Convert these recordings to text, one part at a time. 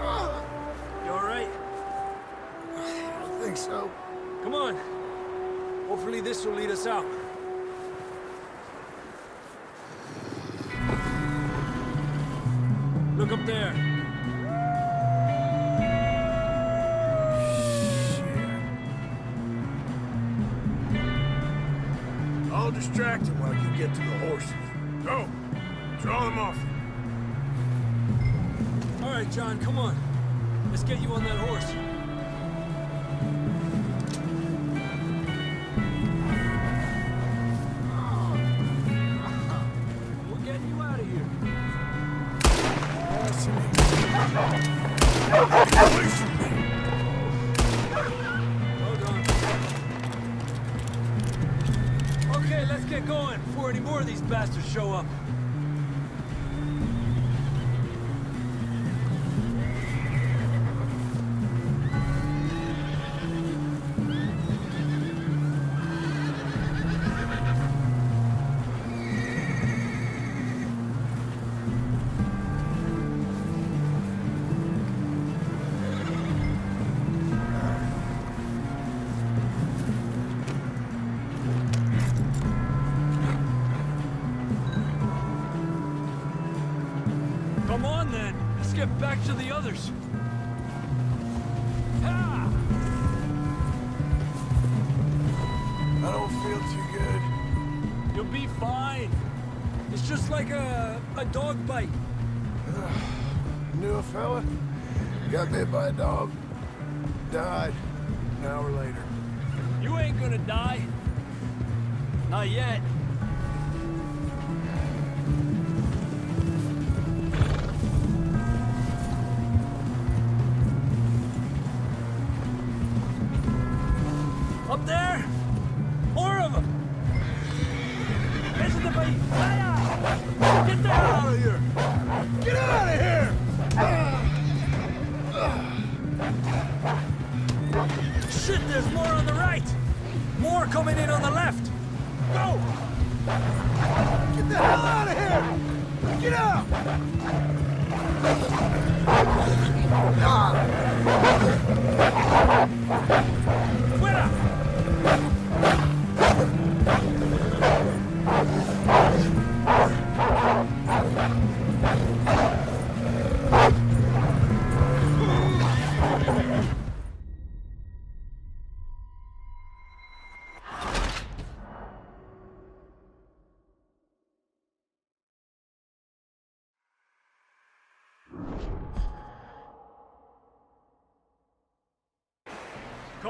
You all right? I don't think so. Come on. Hopefully this will lead us out. Look up there. I'll distract him while you get to the horses. Go! Draw them off. Right, John, come on. Let's get you on that horse. Okay, let's get going before any more of these bastards show up. Get back to the others. Ha! I don't feel too good. You'll be fine. It's just like a, a dog bite. Knew a fella, got bit by a dog, died an hour later. You ain't gonna die. Not yet. Coming in on the left! Go! Get the hell out of here! Get out!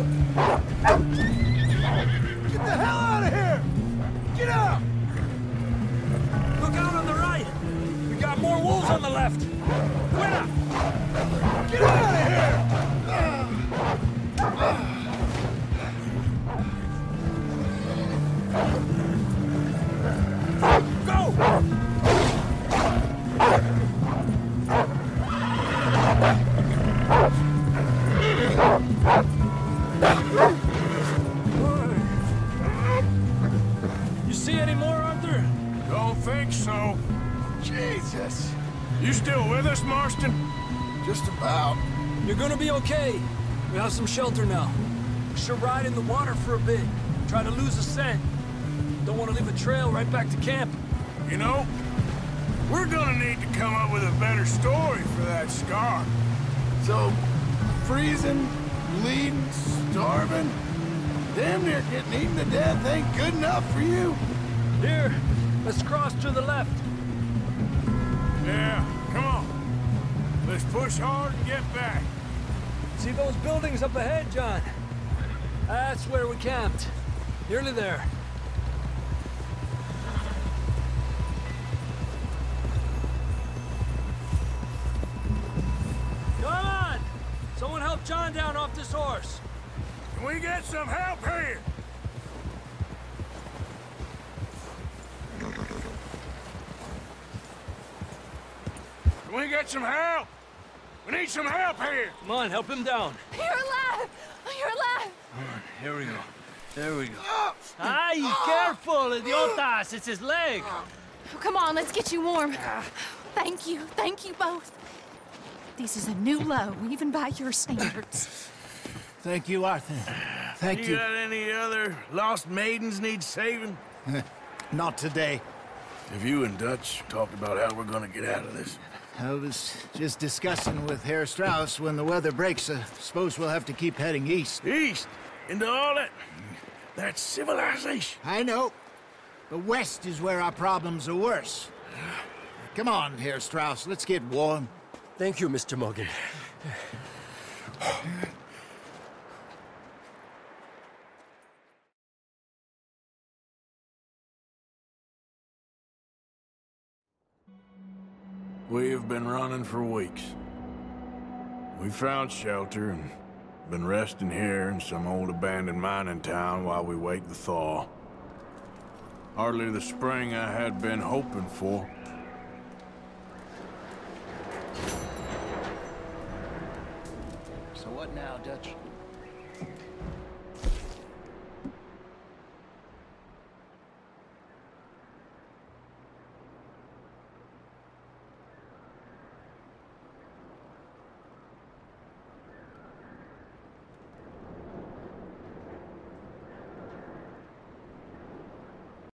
Here! Get us, Marston? just about. You're gonna be okay. We have some shelter now. We should ride in the water for a bit. Try to lose a scent. Don't want to leave a trail right back to camp. You know, we're gonna need to come up with a better story for that scar. So, freezing, bleeding, starving, damn near getting eaten to death ain't good enough for you. Here, let's cross to the left. Yeah, come on. Let's push hard and get back. See those buildings up ahead, John? That's where we camped. Nearly there. Come on! Someone help John down off this horse. Can we get some help here? Can we get some help? We need some help here. Come on, help him down. You're alive! You're alive! Here we go. There we go. Ay, careful, idiotas! It's his leg! Oh, come on, let's get you warm. Thank you, thank you both. This is a new low, even by your standards. Thank you, Arthur. Thank You you. got any other lost maidens need saving? Not today. Have you and Dutch talked about how we're gonna get out of this? I was just discussing with Herr Strauss when the weather breaks. I suppose we'll have to keep heading east. East? Into all that... that civilization? I know. The west is where our problems are worse. Come on, Herr Strauss. Let's get warm. Thank you, Mr. Morgan. We have been running for weeks. We found shelter and been resting here in some old abandoned mining town while we wait the thaw. Hardly the spring I had been hoping for. So what now, Dutch?